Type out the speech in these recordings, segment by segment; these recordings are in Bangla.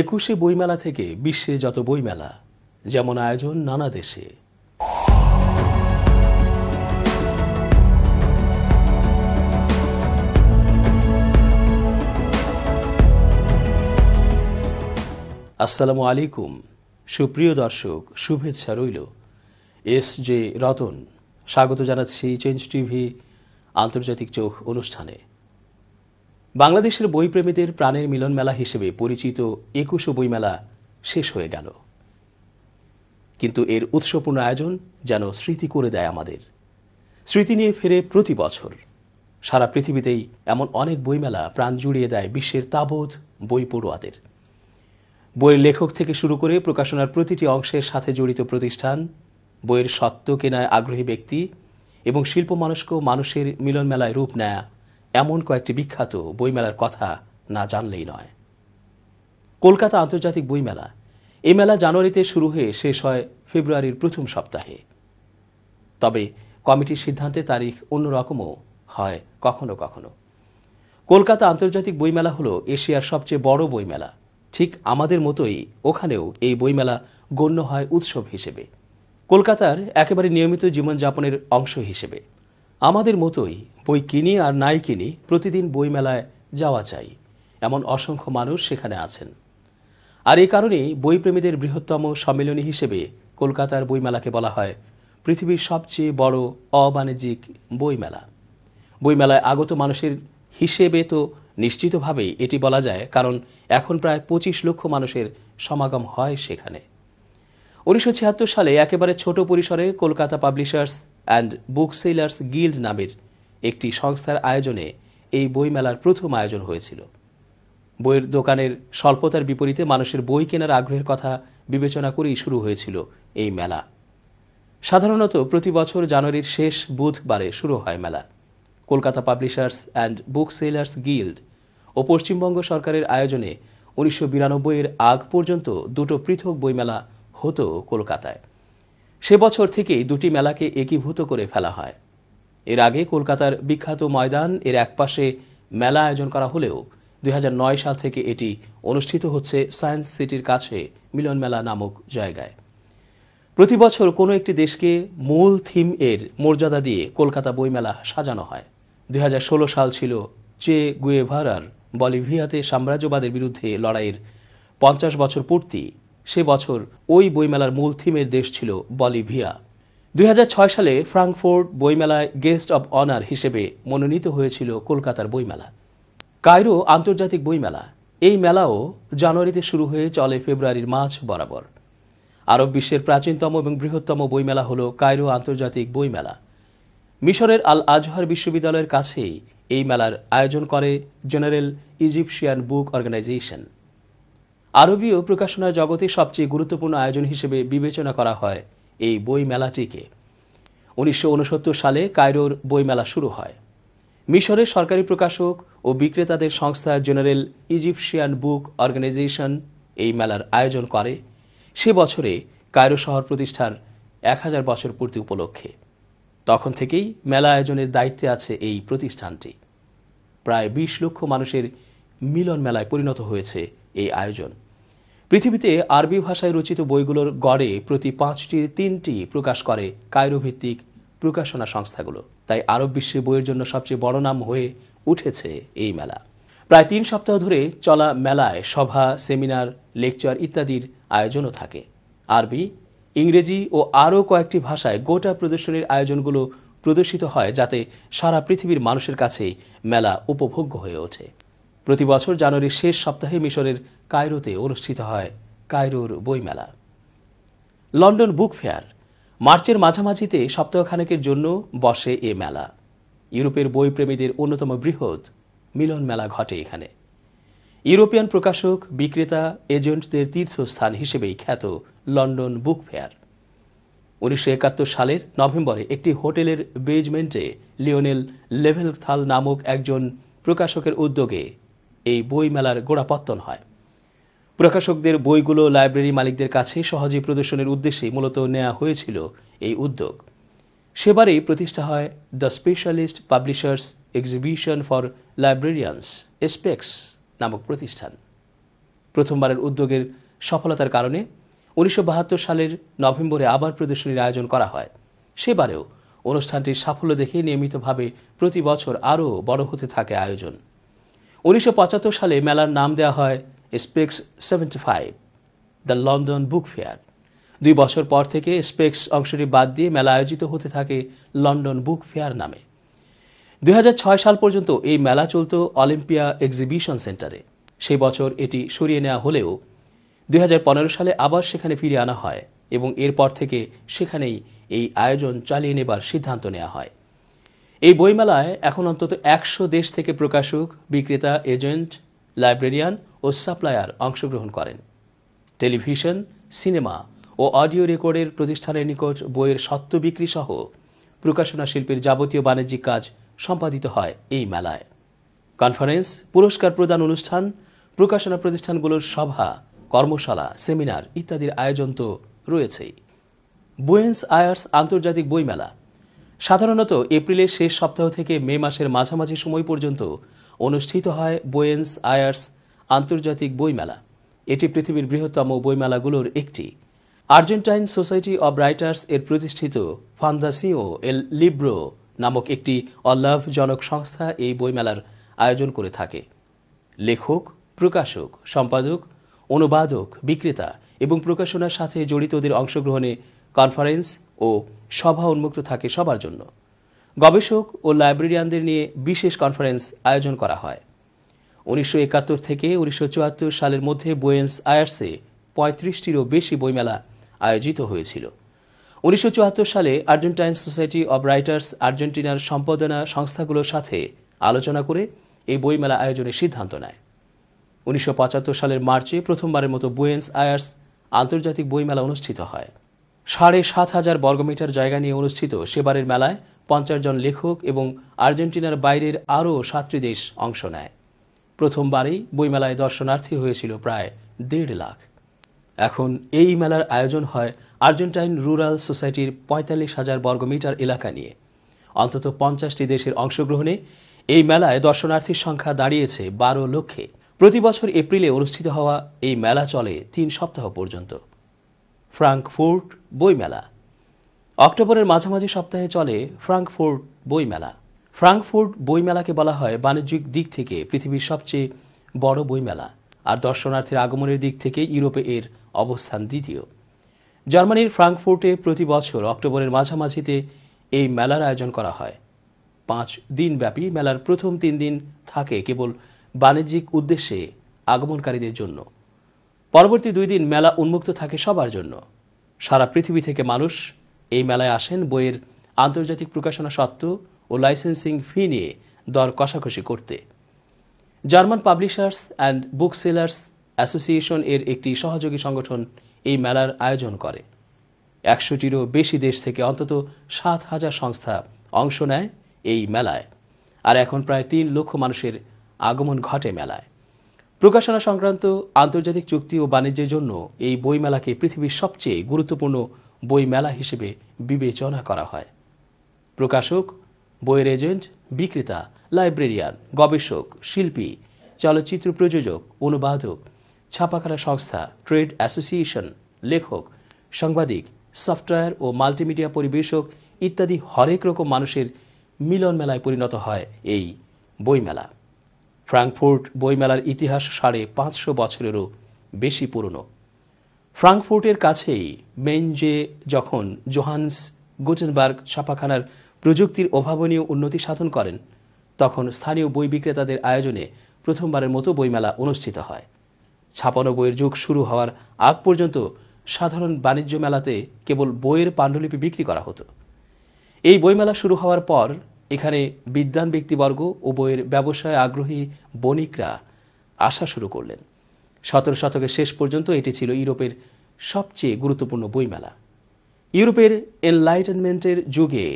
একুশে বইমেলা থেকে বিশ্বে যত বইমেলা, যেমন আয়োজন নানা দেশে। আসসালামু আলাইকুম। সুপ্রিয় দর্শক, শুভেচ্ছা রইল। এস জে রতন, স্বাগত জানাচ্ছি চেঞ্জ টিভি আন্তর্জাতিক চোখ অনুষ্ঠানে। বাংলাদেশের বইপ্রেমীদের প্রাণের মিলন মেলা হিসেবে পরিচিত একুশো বইমেলা শেষ হয়ে গেল। কিন্তু এর উৎসবপূর্ণ আয়োজন যেন স্মৃতি করে দেয় আমাদের। স্মৃতি নিয়ে ফেরে প্রতি বছর। সারা পৃথিবীতেই এমন অনেক বইমেলা প্রাণ জুড়িয়ে দেয় বিশ্বের তাবৎ বই পড়ুয়াদের। বইয়ের লেখক থেকে শুরু করে প্রকাশনার প্রতিটি অংশের সাথে জড়িত প্রতিষ্ঠান, বইয়ের সত্য কেনায় আগ্রহী ব্যক্তি এবং শিল্প মানুষক মানুষের মিলন মেলায় রূপ নেয়া এমন কয়েকটি বিখ্যাত বইমেলার কথা না জানলেই নয়। কলকাতা আন্তর্জাতিক বইমেলা। এই মেলা জানুয়ারিতে শুরু হয়ে শেষ হয় ফেব্রুয়ারির প্রথম সপ্তাহে। তবে কমিটির সিদ্ধান্তে তারিখ অন্যরকমও হয় কখনো কখনো। কলকাতা আন্তর্জাতিক বইমেলা হলো এশিয়ার সবচেয়ে বড় বইমেলা। ঠিক আমাদের মতোই ওখানেও এই বইমেলা গণ্য হয় উৎসব হিসেবে। কলকাতার একেবারে নিয়মিত জীবনযাপনের অংশ হিসেবে। আমাদের মতোই বই কিনি আর নাই কিনি প্রতিদিন বইমেলায় যাওয়া চাই, এমন অসংখ্য মানুষ সেখানে আছেন। আর এই কারণেই বইপ্রেমীদের বৃহত্তম সম্মেলনী হিসেবে কলকাতার বইমেলাকে বলা হয় পৃথিবীর সবচেয়ে বড় অবাণিজ্যিক বইমেলা। বইমেলায় আগত মানুষের হিসেবে তো নিশ্চিতভাবেই এটি বলা যায়, কারণ এখন প্রায় পঁচিশ লক্ষ মানুষের সমাগম হয় সেখানে। উনিশশো ছিয়াত্তর সালে একেবারে ছোট পরিসরে Kolkata publishers and book sellers guild নামের একটি সংস্থার আয়োজনে এই বইমেলার প্রথম আয়োজন হয়েছিল। বইয়ের দোকানের স্বল্পতার বিপরীতে মানুষের বই কেনার আগ্রহের কথা বিবেচনা করেই শুরু হয়েছিল এই মেলা। সাধারণত প্রতি বছর জানুয়ারির শেষ বুধবারে শুরু হয় মেলা। Kolkata publishers and book sellers guild ও পশ্চিমবঙ্গ সরকারের আয়োজনে উনিশশো এর আগ পর্যন্ত দুটো পৃথক বইমেলা হতো কলকাতায়। সে বছর থেকেই দুটি মেলাকে একীভূত করে ফেলা হয়। এর আগে কলকাতার বিখ্যাত ময়দান এর একপাশে মেলা আয়োজন করা হলেও দুই হাজার নয় সাল থেকে এটি অনুষ্ঠিত হচ্ছে সায়েন্স সিটির কাছে মিলন মেলা নামক জায়গায়। প্রতি বছর কোনো একটি দেশকে মূল থিম এর মর্যাদা দিয়ে কলকাতা বইমেলা সাজানো হয়। দুই হাজার ষোলো সাল ছিল চে গুয়েভারার বলিভিয়াতে সাম্রাজ্যবাদের বিরুদ্ধে লড়াইয়ের পঞ্চাশ বছর পূর্তি সে বছর ওই বইমেলার মূল থিমের দেশ ছিল বলিভিয়া। দুই হাজার ছয় সালে ফ্রাঙ্কফোর্ট বইমেলায় গেস্ট অব অনার হিসেবে মনোনীত হয়েছিল কলকাতার বইমেলা। কায়রো আন্তর্জাতিক বইমেলা। এই মেলাও জানুয়ারিতে শুরু হয়ে চলে ফেব্রুয়ারির মাঝ বরাবর। আরব বিশ্বের প্রাচীনতম এবং বৃহত্তম বইমেলা হল কায়রো আন্তর্জাতিক বইমেলা। মিশরের আল আজহার বিশ্ববিদ্যালয়ের কাছেই এই মেলার আয়োজন করে জেনারেল ইজিপশিয়ান বুক অর্গানাইজেশন। আরবীয় প্রকাশনা জগতে সবচেয়ে গুরুত্বপূর্ণ আয়োজন হিসেবে বিবেচনা করা হয় এই বই মেলাটিকে উনিশশো উনসত্তর সালে কায়রোর বইমেলা শুরু হয়। মিশরের সরকারি প্রকাশক ও বিক্রেতাদের সংস্থা জেনারেল ইজিপশিয়ান বুক অর্গানাইজেশন এই মেলার আয়োজন করে। সে বছরে কায়রো শহর প্রতিষ্ঠার এক হাজার বছর পূর্তি উপলক্ষে। তখন থেকেই মেলা আয়োজনের দায়িত্বে আছে এই প্রতিষ্ঠানটি। প্রায় বিশ লক্ষ মানুষের মিলন মেলায় পরিণত হয়েছে এই আয়োজন। পৃথিবীতে আরবি ভাষায় রচিত বইগুলোর গড়ে প্রতি পাঁচটির তিনটি প্রকাশ করে কায়রো ভিত্তিক প্রকাশনা সংস্থাগুলো। তাই আরব বিশ্বে বইয়ের জন্য সবচেয়ে বড় নাম হয়ে উঠেছে এই মেলা। প্রায় তিন সপ্তাহ ধরে চলা মেলায় সভা, সেমিনার, লেকচার ইত্যাদির আয়োজনও থাকে। আরবি, ইংরেজি ও আরও কয়েকটি ভাষায় গোটা প্রদর্শনীর আয়োজনগুলো প্রদর্শিত হয় যাতে সারা পৃথিবীর মানুষের কাছেই মেলা উপভোগ্য হয়ে ওঠে। প্রতি বছর জানুয়ারির শেষ সপ্তাহে মিশরের কায়রোতে অনুষ্ঠিত হয় কায়রোর বইমেলা। লন্ডন বুক ফেয়ার, মার্চের মাঝামাঝিতে সপ্তাহখানেকের জন্য বসে এ মেলা। ইউরোপের বইপ্রেমীদের অন্যতম বৃহৎ মিলন মেলা ঘটে এখানে। ইউরোপিয়ান প্রকাশক, বিক্রেতা, এজেন্টদের তীর্থস্থান হিসেবেই খ্যাত লন্ডন বুক ফেয়ার। উনিশশো একাত্তর সালের নভেম্বরে একটি হোটেলের বেজমেন্টে লিওনেল লেভেলথাল নামক একজন প্রকাশকের উদ্যোগে এই বই মেলার গোড়াপত্তন হয়। প্রকাশকদের বইগুলো লাইব্রেরি মালিকদের কাছে সহজে প্রদর্শনের উদ্দেশ্যে মূলত নেওয়া হয়েছিল এই উদ্যোগ। সেবারেই প্রতিষ্ঠা হয় the specialist publishers exhibition for librarians, Espex নামক প্রতিষ্ঠান। প্রথমবারের উদ্যোগের সফলতার কারণে উনিশশো বাহাত্তর সালের নভেম্বরে আবার প্রদর্শনীর আয়োজন করা হয়। সেবারেও অনুষ্ঠানটির সাফল্য দেখে নিয়মিতভাবে প্রতি বছর আরও বড় হতে থাকে আয়োজন। উনিশশো পঁচাত্তর সালে মেলার নাম দেওয়া হয় Spex seventy five the London book fair দুই বছর পর থেকে স্পেক্স অংশটি বাদ দিয়ে মেলা আয়োজিত হতে থাকে লন্ডন বুক ফেয়ার নামে। দুই হাজার ছয় সাল পর্যন্ত এই মেলা চলত অলিম্পিয়া এক্সিবিশন সেন্টারে সেই বছর এটি সরিয়ে নেওয়া হলেও দুই হাজার পনেরো সালে আবার সেখানে ফিরে আনা হয় এবং এরপর থেকে সেখানেই এই আয়োজন চালিয়ে নেবার সিদ্ধান্ত নেওয়া হয়। এই বইমেলায় এখন অন্তত একশো দেশ থেকে প্রকাশক, বিক্রেতা, এজেন্ট, লাইব্রেরিয়ান ও সাপ্লায়ার অংশগ্রহণ করেন। টেলিভিশন, সিনেমা ও অডিও রেকর্ডের প্রতিষ্ঠানের নিকট বইয়ের সত্ত্ব বিক্রি সহ প্রকাশনা শিল্পের যাবতীয় বাণিজ্যিক কাজ সম্পাদিত হয় এই মেলায়। কনফারেন্স, পুরস্কার প্রদান অনুষ্ঠান, প্রকাশনা প্রতিষ্ঠানগুলোর সভা, কর্মশালা, সেমিনার ইত্যাদির আয়োজন তো রয়েছেই। বুয়েন্স আয়ার্স আন্তর্জাতিক বইমেলা সাধারণত এপ্রিলের শেষ সপ্তাহ থেকে মে মাসের মাঝামাঝি সময় পর্যন্ত অনুষ্ঠিত হয় বোয়েন্স আয়ার্স আন্তর্জাতিক বইমেলা। এটি পৃথিবীর বৃহত্তম বইমেলাগুলোর একটি। আর্জেন্টাইন সোসাইটি অব রাইটার্স এর প্রতিষ্ঠিত ফান্দাসিও এল লিব্রো নামক একটি অলাভজনক সংস্থা এই বইমেলার আয়োজন করে থাকে। লেখক, প্রকাশক, সম্পাদক, অনুবাদক, বিক্রেতা এবং প্রকাশনার সাথে জড়িতদের অংশগ্রহণে কনফারেন্স ও সভা উন্মুক্ত থাকে সবার জন্য। গবেষক ও লাইব্রেরিয়ানদের নিয়ে বিশেষ কনফারেন্স আয়োজন করা হয়। উনিশশো একাত্তর থেকে উনিশশো চুয়াত্তর সালের মধ্যে বোয়েন্স আয়ার্সে পঁয়ত্রিশটিরও বেশি বইমেলা আয়োজিত হয়েছিল। উনিশশো চুয়াত্তর সালে আর্জেন্টাইন সোসাইটি অব রাইটার্স আর্জেন্টিনার সম্পাদনা সংস্থাগুলোর সাথে আলোচনা করে এই বইমেলা আয়োজনের সিদ্ধান্ত নেয়। উনিশশো পঁচাত্তর সালের মার্চে প্রথমবারের মতো বুয়েন্স আয়ার্স আন্তর্জাতিক বইমেলা অনুষ্ঠিত হয়। সাড়ে সাত হাজার বর্গমিটার জায়গা নিয়ে অনুষ্ঠিত সেবারের মেলায় পঞ্চাশ জন লেখক এবং আর্জেন্টিনার বাইরের আরও সাতটি দেশ অংশ নেয়। প্রথমবারেই বইমেলায় দর্শনার্থী হয়েছিল প্রায় দেড় লাখ। এখন এই মেলার আয়োজন হয় আর্জেন্টাইন রুরাল সোসাইটির পঁয়তাল্লিশ হাজার বর্গমিটার এলাকা নিয়ে। অন্তত পঞ্চাশটি দেশের অংশগ্রহণে এই মেলায় দর্শনার্থীর সংখ্যা দাঁড়িয়েছে বারো লক্ষে। প্রতি বছর এপ্রিলে অনুষ্ঠিত হওয়া এই মেলা চলে তিন সপ্তাহ পর্যন্ত। ফ্রাঙ্কফুর্ট বইমেলা। অক্টোবরের মাঝামাঝি সপ্তাহে চলে ফ্রাঙ্কফুর্ট বইমেলা। ফ্রাঙ্কফুর্ট বইমেলাকে বলা হয় বাণিজ্যিক দিক থেকে পৃথিবীর সবচেয়ে বড় বইমেলা আর দর্শনার্থীর আগমনের দিক থেকে ইউরোপে এর অবস্থান দ্বিতীয়। জার্মানির ফ্রাঙ্কফুর্টে প্রতি বছর অক্টোবরের মাঝামাঝিতে এই মেলার আয়োজন করা হয়। পাঁচ দিনব্যাপী মেলার প্রথম তিন দিন থাকে কেবল বাণিজ্যিক উদ্দেশ্যে আগমনকারীদের জন্য। পরবর্তী দুই দিন মেলা উন্মুক্ত থাকে সবার জন্য। সারা পৃথিবী থেকে মানুষ এই মেলায় আসেন বইয়ের আন্তর্জাতিক প্রকাশনা সত্ত্ব ও লাইসেন্সিং ফি নিয়ে দর কষাকষি করতে। German publishers and book sellers association এর একটি সহযোগী সংগঠন এই মেলার আয়োজন করে। একশোটিরও বেশি দেশ থেকে অন্তত সাত হাজার সংস্থা অংশ নেয় এই মেলায়। আর এখন প্রায় তিন লক্ষ মানুষের আগমন ঘটে মেলায়। প্রকাশনা সংক্রান্ত আন্তর্জাতিক চুক্তি ও বাণিজ্যের জন্য এই বইমেলাকে পৃথিবীর সবচেয়ে গুরুত্বপূর্ণ বই মেলা হিসেবে বিবেচনা করা হয়। প্রকাশক, বইয়ের এজেন্ট, বিক্রেতা, লাইব্রেরিয়ান, গবেষক, শিল্পী, চলচ্চিত্র প্রযোজক, অনুবাদক, ছাপাখানা সংস্থা, ট্রেড অ্যাসোসিয়েশন, লেখক, সাংবাদিক, সফটওয়্যার ও মাল্টিমিডিয়া পরিবেশক ইত্যাদি হরেক রকম মানুষের মিলন মেলায় পরিণত হয় এই বইমেলা। ফ্রাঙ্কফুর্ট বইমেলার ইতিহাস সাড়ে পাঁচশো বছরেরও বেশি পুরনো। ফ্রাঙ্কফুর্টের কাছেই মেনজে যখন জোহান্স গুটেনবার্গ ছাপাখানার প্রযুক্তির অভাবনীয় উন্নতি সাধন করেন, তখন স্থানীয় বই বিক্রেতাদের আয়োজনে প্রথমবারের মতো বইমেলা অনুষ্ঠিত হয়। ছাপানো বইয়ের যুগ শুরু হওয়ার আগ পর্যন্ত সাধারণ বাণিজ্য মেলাতে কেবল বইয়ের পাণ্ডুলিপি বিক্রি করা হতো। এই বইমেলা শুরু হওয়ার পর এখানে বিদ্যান ব্যক্তিবর্গ ও বইয়ের ব্যবসায় আগ্রহী বণিকরা আসা শুরু করলেন। সতেরো শতকের শেষ পর্যন্ত এটি ছিল ইউরোপের সবচেয়ে গুরুত্বপূর্ণ বইমেলা। ইউরোপের এনলাইটেনমেন্টের যুগে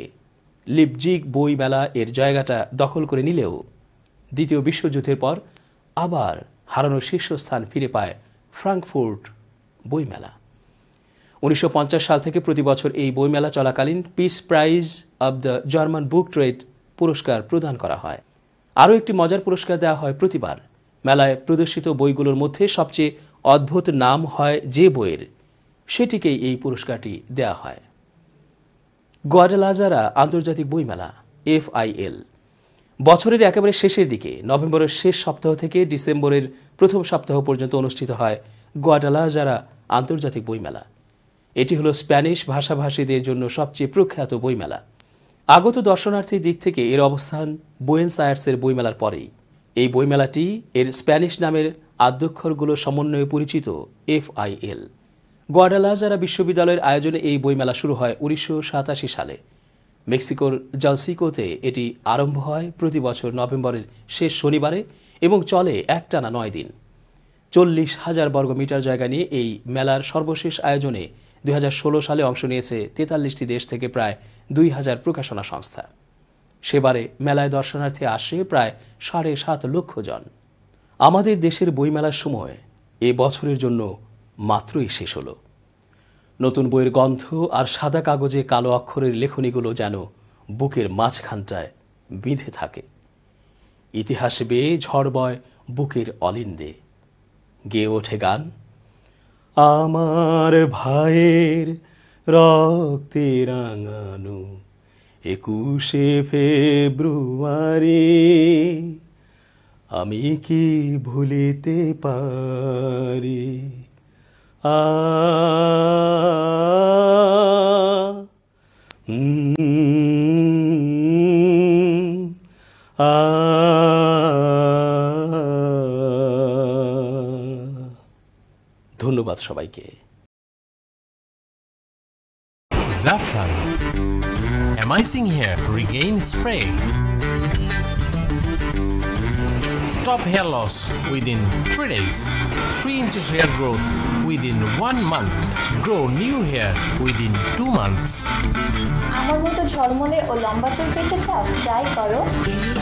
লিপজিগ বই মেলা এর জায়গাটা দখল করে নিলেও দ্বিতীয় বিশ্বযুদ্ধের পর আবার হারানোর শীর্ষস্থান ফিরে পায় ফ্রাঙ্কফুর্ট বইমেলা। উনিশশো পঞ্চাশ সাল থেকে প্রতি বছর এই বইমেলা চলাকালীন peace prize of the German book trade পুরস্কার প্রদান করা হয়। আরও একটি মজার পুরস্কার দেওয়া হয় প্রতিবার। মেলায় প্রদর্শিত বইগুলোর মধ্যে সবচেয়ে অদ্ভুত নাম হয় যে বইয়ের, সেটিকেই এই পুরস্কারটি দেয়া হয়। গোয়াডালাজারা আন্তর্জাতিক বইমেলা, এফআইএল। বছরের একেবারে শেষের দিকে, নভেম্বরের শেষ সপ্তাহ থেকে ডিসেম্বরের প্রথম সপ্তাহ পর্যন্ত অনুষ্ঠিত হয় গোয়াডালাজারা আন্তর্জাতিক বইমেলা। এটি হলো স্প্যানিশ ভাষাভাষীদের জন্য সবচেয়ে প্রখ্যাত বইমেলা। আগত দর্শনার্থীর দিক থেকে এর অবস্থান বুয়েন্স আয়ার্সের বইমেলার পরেই। এই বইমেলাটি এর স্প্যানিশ নামের আদ্যক্ষরগুলো সমন্বয়ে পরিচিত, এফআইএল। গোয়াডালাজারা বিশ্ববিদ্যালয়ের আয়োজনে এই বইমেলা শুরু হয় উনিশশো সাতাশি সালে। মেক্সিকোর জালসিকোতে এটি আরম্ভ হয় প্রতি বছর নভেম্বরের শেষ শনিবারে এবং চলে একটানা নয় দিন। চল্লিশ হাজার বর্গমিটার জায়গা নিয়ে এই মেলার সর্বশেষ আয়োজনে দুই হাজার ষোলো সালে অংশ নিয়েছে তেতাল্লিশটি দেশ থেকে প্রায় দুই হাজার প্রকাশনা সংস্থা। সেবারে মেলায় দর্শনার্থী আসে প্রায় সাড়ে সাত লক্ষ জন। আমাদের দেশের বইমেলার সময় এ বছরের জন্য মাত্রই শেষ হলো। নতুন বইয়ের গন্ধ আর সাদা কাগজে কালো অক্ষরের লেখনীগুলো যেন বুকের মাঝখানটায় বিঁধে থাকে। ইতিহাস বেয়ে ঝড় বয় বুকের অলিন্দে। গেয়ে ওঠে গান আমার ভাইয়ের রক্তে রাঙানো একুশে ফেব্রুয়ারি। আমি কি ভুলিতে পারি? আ আ ধন্যবাদ সবাইকে Zafran. Amazing hair regain spray. Stop hair loss within 3 days. 3 inches hair growth within 1 month. Grow new hair within 2 months. আমার মতো ঝলমলে ও লম্বা চুল পেতে চাও ট্রাই করো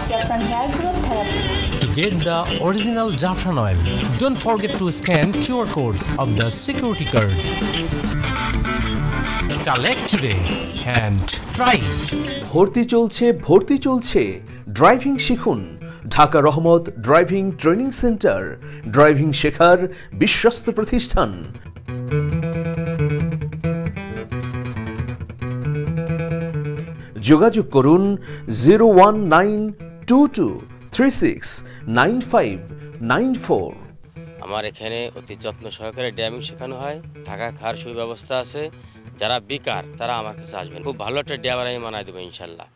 Jafran hair growth therapy get the original Zafran oil, don't forget to scan QR code of the security card. Collect today and try it. ভর্তি চলছে ভর্তি চলছে ড্রাইভিং শিখুন ঢাকা রহমত ড্রাইভিং ট্রেনিং সেন্টার ড্রাইভিং শেখার বিশ্বস্ত প্রতিষ্ঠান যোগাযোগ করুন zero one nine two two three six nine five nine four আমার এখানে অতি যত্ন সহকারে ড্রাইভিং শেখানো হয় থাকা খাওয়ার সুব্যবস্থা আছে। যারা বেকার তারা আমার কাছে আসবেন। খুব ভালো একটা ড্রাইভার আমি মানায় দেবো ইনশাল্লাহ।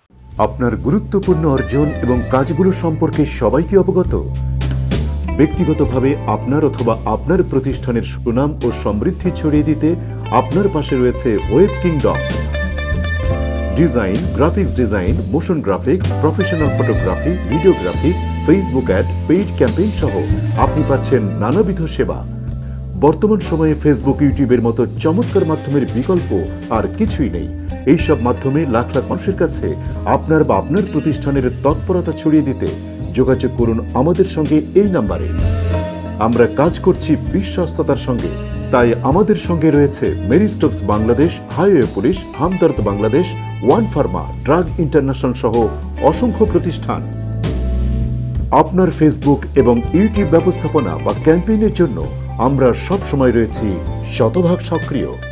আপনার গুরুত্বপূর্ণ অর্জন এবং কাজগুলো সম্পর্কে সবাইকে অবগত। ব্যক্তিগতভাবে আপনার অথবা আপনার প্রতিষ্ঠানের সুনাম ও সমৃদ্ধি ছড়িয়ে দিতে আপনার পাশে রয়েছে web kingdom. Design graphics design motion graphics professional photography videography Facebook ad paid campaign সহ আপনি পাচ্ছেন নানাবিধ সেবা। বর্তমান সময়ে ফেসবুক ইউটিউবের মতো চমৎকার মাধ্যমের বিকল্প আর কিছুই নেই। এইসব মাধ্যমে লাখ লাখ মানুষের কাছে আপনার বা আপনার প্রতিষ্ঠানের তৎপরতা ছড়িয়ে দিতে যোগাযোগ করুন আমাদের সঙ্গে এই নাম্বারে। আমরা কাজ করছি বিশ্বস্ততার সঙ্গে। তাই আমাদের সঙ্গে রয়েছে Marie Stopes Bangladesh, highway police, Hamdard Bangladesh, one pharma, drug international সহ অসংখ্য প্রতিষ্ঠান। আপনার ফেসবুক এবং ইউটিউব ব্যবস্থাপনা বা ক্যাম্পেইনের জন্য আমরা সবসময় রয়েছি শতভাগ সক্রিয়।